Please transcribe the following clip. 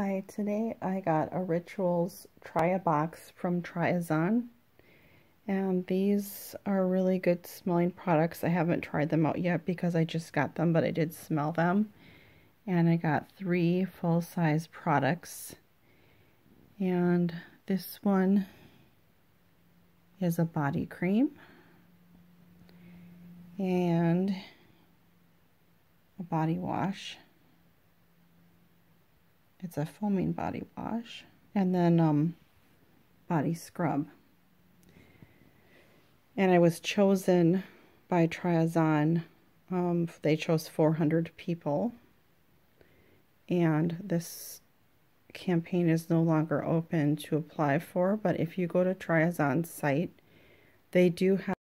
Hi, today I got a Rituals Try a Box from Tryazon. And these are really good smelling products. I haven't tried them out yet because I just got them, but I did smell them. And I got three full-size products. And this one is a body cream. And a body wash. It's a foaming body wash. And then um, body scrub. And I was chosen by Tryazon. Um, they chose 400 people. And this campaign is no longer open to apply for. But if you go to Tryazon's site, they do have